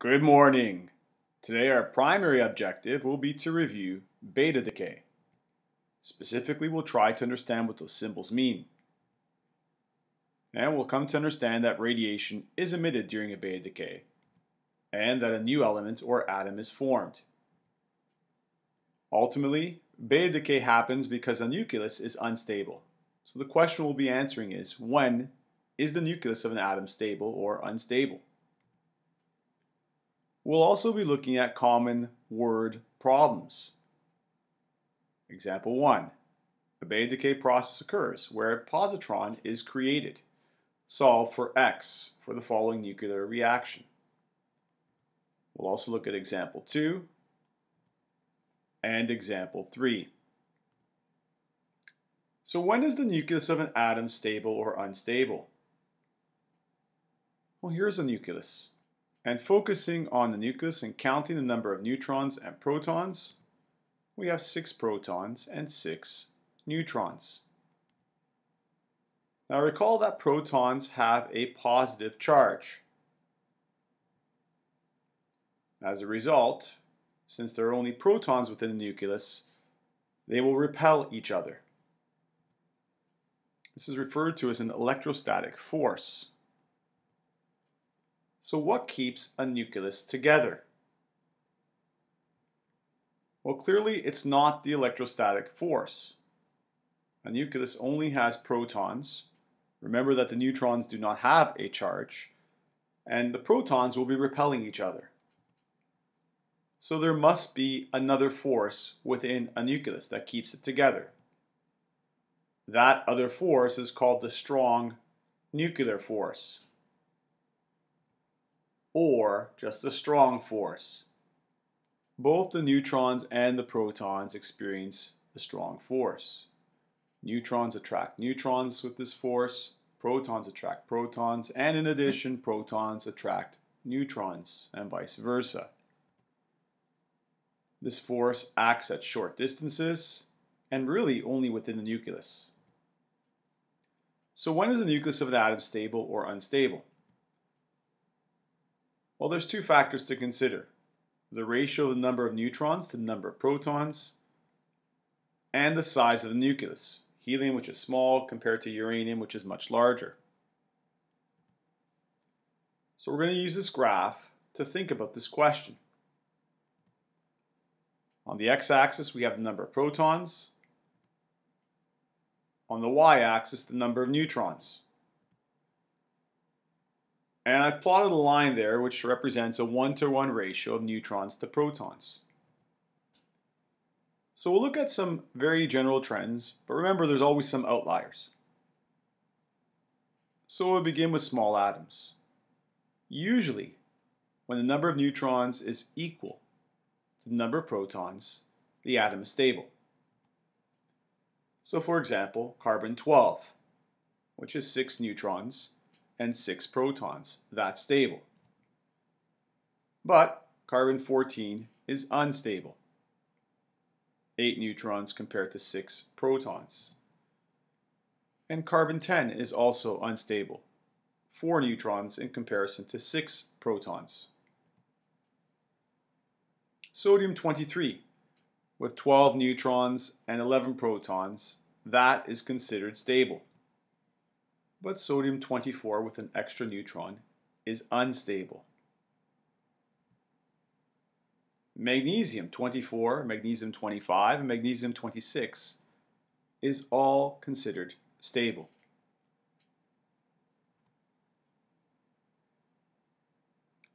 Good morning. Today our primary objective will be to review beta decay. Specifically, we'll try to understand what those symbols mean. And we'll come to understand that radiation is emitted during a beta decay and that a new element or atom is formed. Ultimately, beta decay happens because a nucleus is unstable. So the question we'll be answering is when is the nucleus of an atom stable or unstable? We'll also be looking at common word problems. Example 1. A beta decay process occurs where a positron is created. Solve for X for the following nuclear reaction. We'll also look at example 2 and example 3. So when is the nucleus of an atom stable or unstable? Well, here's a nucleus. And focusing on the nucleus and counting the number of neutrons and protons, we have six protons and six neutrons. Now recall that protons have a positive charge. As a result, since there are only protons within the nucleus, they will repel each other. This is referred to as an electrostatic force. So what keeps a nucleus together? Well, clearly it's not the electrostatic force. A nucleus only has protons. Remember that the neutrons do not have a charge, and the protons will be repelling each other. So there must be another force within a nucleus that keeps it together. That other force is called the strong nuclear force or just a strong force. Both the neutrons and the protons experience the strong force. Neutrons attract neutrons with this force, protons attract protons, and in addition, protons attract neutrons, and vice versa. This force acts at short distances, and really only within the nucleus. So when is the nucleus of an atom stable or unstable? Well, there's two factors to consider. The ratio of the number of neutrons to the number of protons, and the size of the nucleus. Helium, which is small, compared to uranium, which is much larger. So we're going to use this graph to think about this question. On the x-axis, we have the number of protons. On the y-axis, the number of neutrons. And I've plotted a line there which represents a one-to-one -one ratio of neutrons to protons. So we'll look at some very general trends, but remember there's always some outliers. So we'll begin with small atoms. Usually, when the number of neutrons is equal to the number of protons, the atom is stable. So for example, carbon-12, which is 6 neutrons, and 6 protons. That's stable. But carbon-14 is unstable. 8 neutrons compared to 6 protons. And carbon-10 is also unstable. 4 neutrons in comparison to 6 protons. Sodium-23 with 12 neutrons and 11 protons, that is considered stable but sodium-24 with an extra neutron is unstable. Magnesium-24, magnesium-25, and magnesium-26 is all considered stable.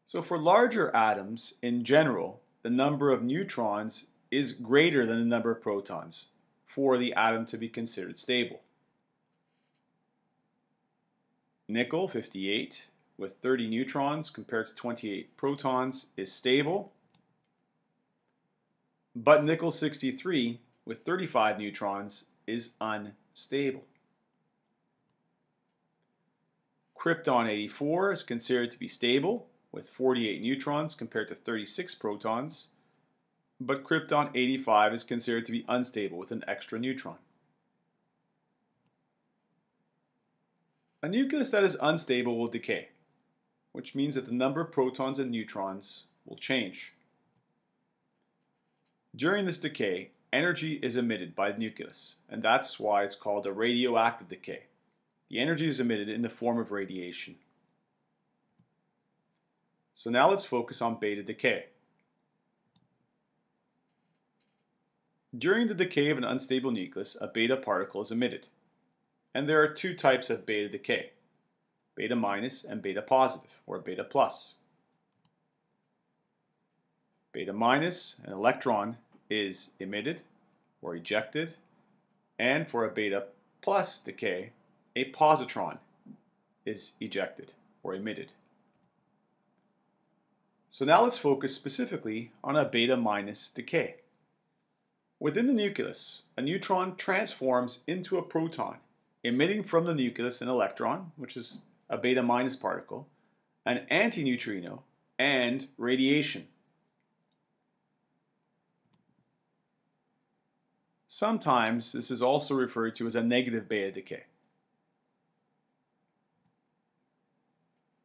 So for larger atoms, in general, the number of neutrons is greater than the number of protons for the atom to be considered stable. Nickel, 58, with 30 neutrons compared to 28 protons is stable. But nickel 63 with 35 neutrons is unstable. Krypton 84 is considered to be stable with 48 neutrons compared to 36 protons, but krypton 85 is considered to be unstable with an extra neutron. A nucleus that is unstable will decay. which means that the number of protons and neutrons will change. During this decay, energy is emitted by the nucleus, and that's why it's called a radioactive decay. The energy is emitted in the form of radiation. So now let's focus on beta decay. During the decay of an unstable nucleus, a beta particle is emitted. And there are two types of beta decay, beta minus and beta positive, or beta plus. Beta minus, an electron is emitted or ejected, and for a beta plus decay, a positron is ejected or emitted. So now let's focus specifically on a beta minus decay. Within the nucleus, a neutron transforms into a proton, emitting from the nucleus an electron, which is a beta minus particle, an antineutrino, and radiation. Sometimes this is also referred to as a negative beta decay.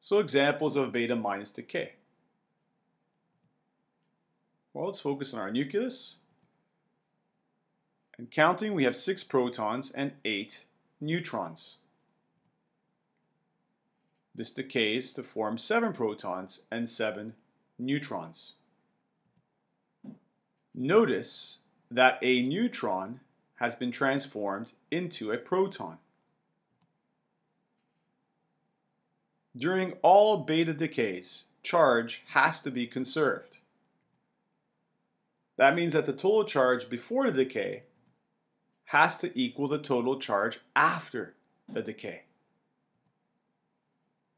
So examples of beta minus decay. Well, let's focus on our nucleus. And counting, we have six protons and eight neutrons. This decays to form seven protons and seven neutrons. Notice that a neutron has been transformed into a proton. During all beta decays, charge has to be conserved. That means that the total charge before the decay has to equal the total charge after the decay.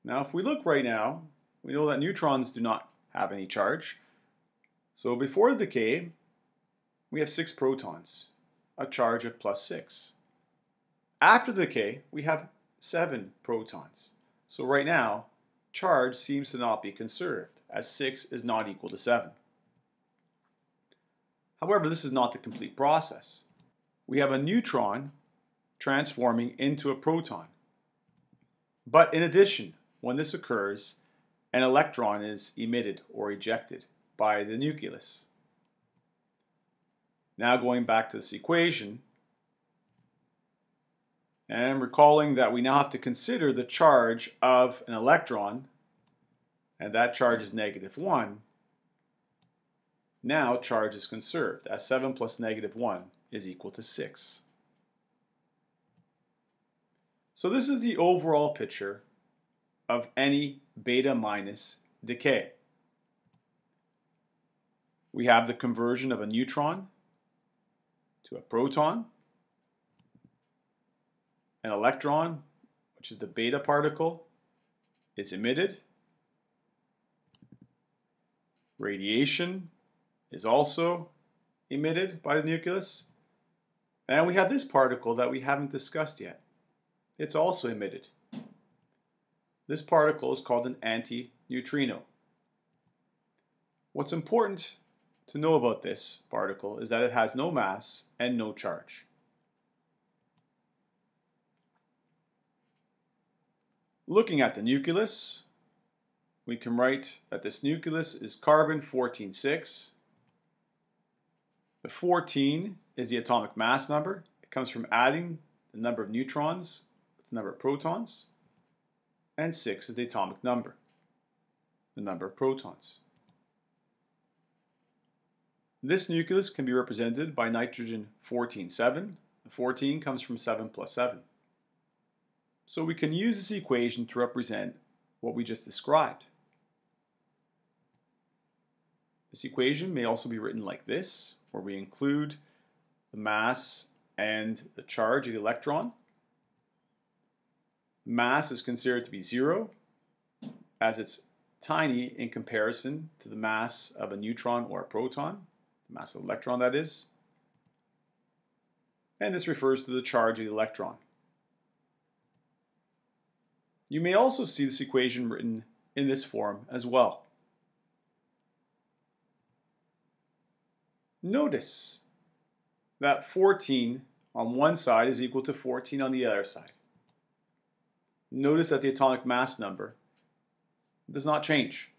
Now, if we look right now, we know that neutrons do not have any charge. So before the decay, we have six protons, a charge of plus six. After the decay, we have seven protons. So right now, charge seems to not be conserved, as six is not equal to seven. However, this is not the complete process we have a neutron transforming into a proton. But in addition, when this occurs, an electron is emitted or ejected by the nucleus. Now going back to this equation, and recalling that we now have to consider the charge of an electron, and that charge is negative 1, now charge is conserved as 7 plus negative 1 is equal to 6. So this is the overall picture of any beta minus decay. We have the conversion of a neutron to a proton, an electron, which is the beta particle, is emitted. Radiation is also emitted by the nucleus. And we have this particle that we haven't discussed yet. It's also emitted. This particle is called an antineutrino. What's important to know about this particle is that it has no mass and no charge. Looking at the nucleus, we can write that this nucleus is carbon 14-6. The 14 is the atomic mass number. It comes from adding the number of neutrons with the number of protons. And 6 is the atomic number, the number of protons. This nucleus can be represented by nitrogen 14-7. The 14 comes from 7 plus 7. So we can use this equation to represent what we just described. This equation may also be written like this, where we include the mass and the charge of the electron. Mass is considered to be zero as it's tiny in comparison to the mass of a neutron or a proton, the mass of the electron that is. And this refers to the charge of the electron. You may also see this equation written in this form as well. Notice that 14 on one side is equal to 14 on the other side. Notice that the atomic mass number does not change.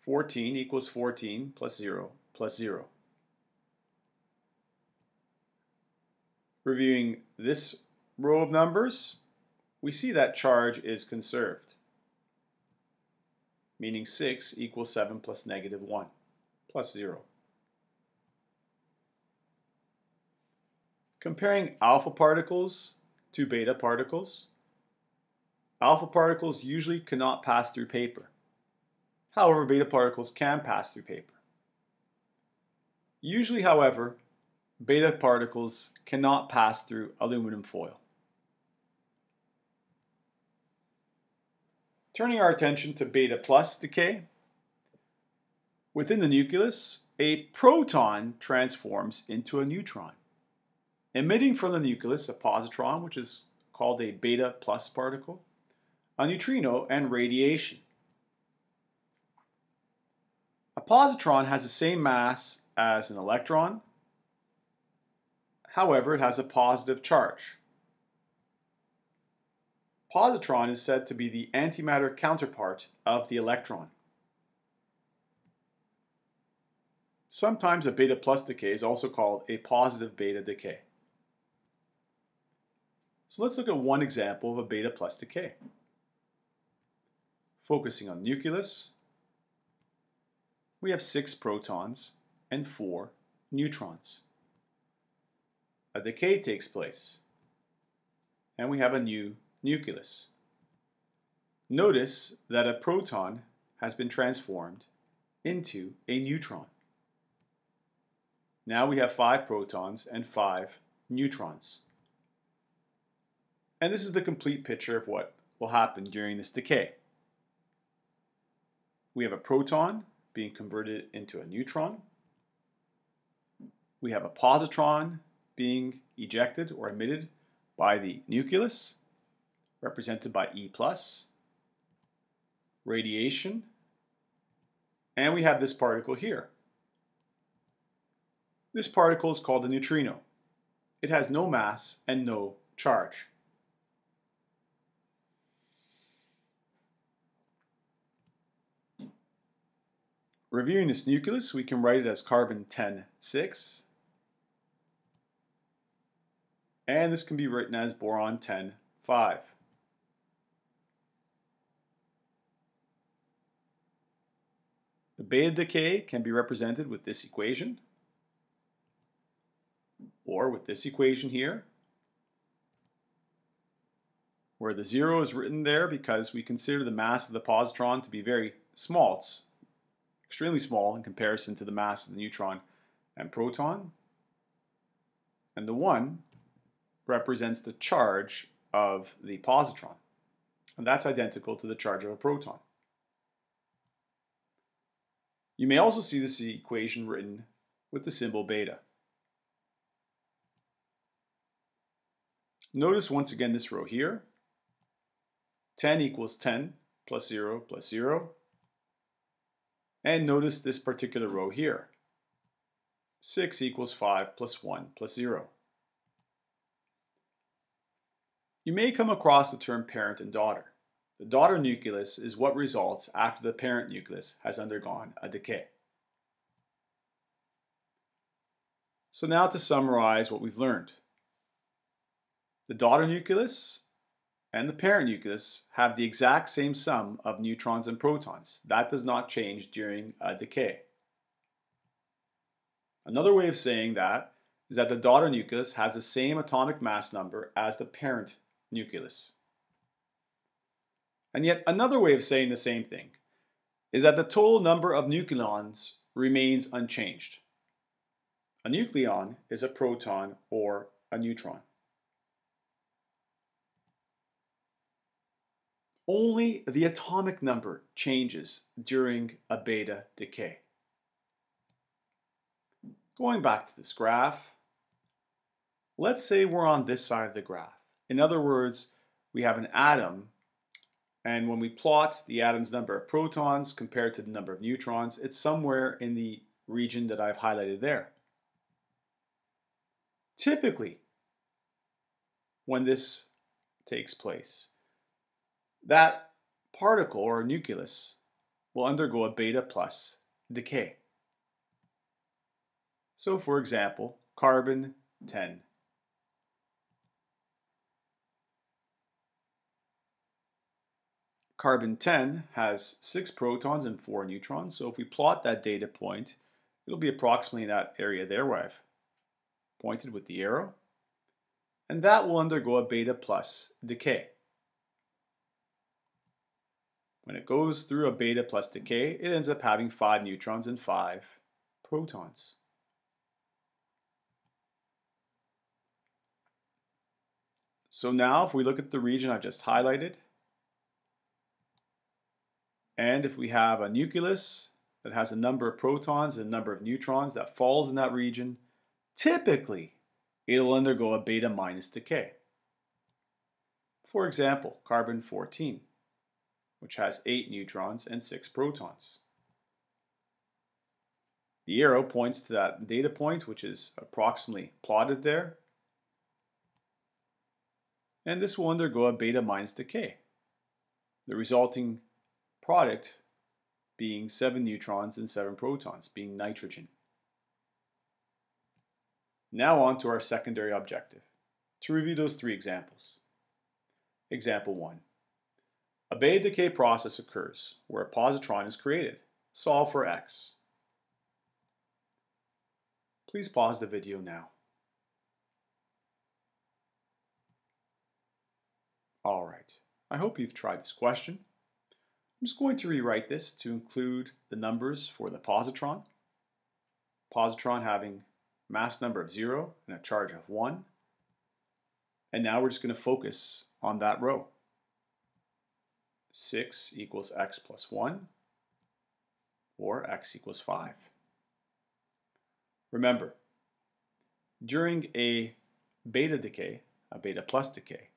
14 equals 14 plus 0 plus 0. Reviewing this row of numbers, we see that charge is conserved, meaning 6 equals 7 plus negative 1 plus 0. Comparing alpha particles to beta particles, alpha particles usually cannot pass through paper. However, beta particles can pass through paper. Usually, however, beta particles cannot pass through aluminum foil. Turning our attention to beta plus decay, within the nucleus, a proton transforms into a neutron, emitting from the nucleus a positron, which is called a beta plus particle, a neutrino, and radiation. A positron has the same mass as an electron, however, it has a positive charge. Positron is said to be the antimatter counterpart of the electron. Sometimes a beta plus decay is also called a positive beta decay. So let's look at one example of a beta plus decay. Focusing on nucleus, we have six protons and four neutrons. A decay takes place, and we have a new nucleus. Notice that a proton has been transformed into a neutron. Now we have five protons and five neutrons. And this is the complete picture of what will happen during this decay. We have a proton being converted into a neutron. We have a positron being ejected or emitted by the nucleus, represented by E+, radiation, and we have this particle here. This particle is called a neutrino. It has no mass and no charge. Reviewing this nucleus, we can write it as carbon 10-6. And this can be written as boron 10-5. The beta decay can be represented with this equation, or with this equation here, where the zero is written there because we consider the mass of the positron to be very small. It's extremely small in comparison to the mass of the neutron and proton. And the 1 represents the charge of the positron. And that's identical to the charge of a proton. You may also see this equation written with the symbol beta. Notice once again this row here. 10 equals 10 plus 0 plus 0. And notice this particular row here. 6 equals 5 plus 1 plus 0. You may come across the term parent and daughter. The daughter nucleus is what results after the parent nucleus has undergone a decay. So now to summarize what we've learned. The daughter nucleus and the parent nucleus have the exact same sum of neutrons and protons. That does not change during a decay. Another way of saying that is that the daughter nucleus has the same atomic mass number as the parent nucleus. And yet another way of saying the same thing is that the total number of nucleons remains unchanged. A nucleon is a proton or a neutron. Only the atomic number changes during a beta decay. Going back to this graph, let's say we're on this side of the graph. In other words, we have an atom, and when we plot the atom's number of protons compared to the number of neutrons, it's somewhere in the region that I've highlighted there. Typically, when this takes place, that particle or nucleus will undergo a beta plus decay. So for example, carbon 10. Carbon 10 has 6 protons and 4 neutrons, so if we plot that data point, it'll be approximately in that area there where I've pointed with the arrow. And that will undergo a beta plus decay. When it goes through a beta plus decay, it ends up having 5 neutrons and 5 protons. So now if we look at the region I've just highlighted, and if we have a nucleus that has a number of protons and a number of neutrons that falls in that region, typically it'll undergo a beta minus decay. For example, carbon 14, which has 8 neutrons and 6 protons. The arrow points to that data point, which is approximately plotted there. And this will undergo a beta minus decay. The resulting product being 7 neutrons and 7 protons, being nitrogen. Now on to our secondary objective, to review those three examples. Example 1. A beta decay process occurs where a positron is created. Solve for x. Please pause the video now. Alright, I hope you've tried this question. I'm just going to rewrite this to include the numbers for the positron. Positron having mass number of 0 and a charge of 1. And now we're just going to focus on that row. 6 equals x plus 1 or x equals 5. Remember, during a beta decay, a beta plus decay,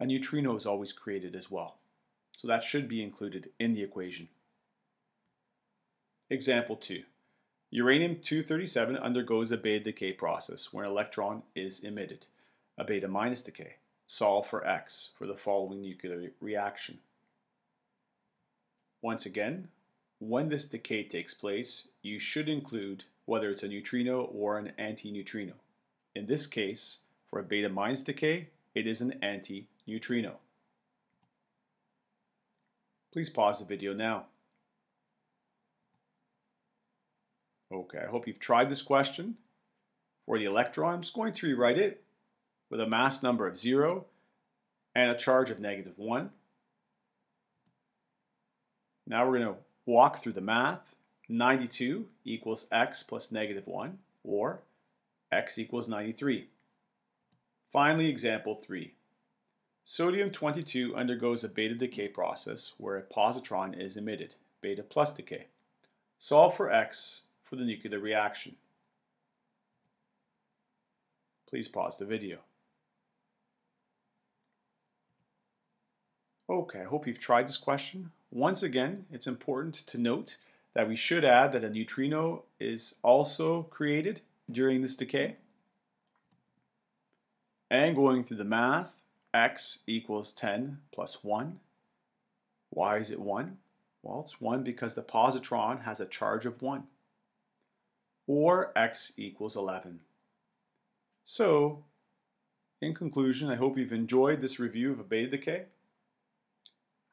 a neutrino is always created as well. So that should be included in the equation. Example 2. Uranium-237 undergoes a beta decay process where an electron is emitted, a beta minus decay. Solve for X for the following nuclear reaction. Once again, when this decay takes place, you should include whether it's a neutrino or an anti-neutrino. In this case, for a beta minus decay, it is an anti-neutrino. Please pause the video now. Okay, I hope you've tried this question. For the electron, I'm just going to rewrite it with a mass number of 0 and a charge of negative 1. Now we're going to walk through the math. 92 equals x plus negative 1, or x equals 93. Finally, example 3. Sodium-22 undergoes a beta decay process where a positron is emitted, beta plus decay. Solve for X for the nuclear reaction. Please pause the video. Okay, I hope you've tried this question. Once again, it's important to note that we should add that a neutrino is also created during this decay. And going through the math, x equals 10 plus 1. Why is it 1? Well, it's 1 because the positron has a charge of 1. Or x equals 11. So, in conclusion, I hope you've enjoyed this review of a beta decay.